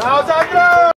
Now, Zagreb!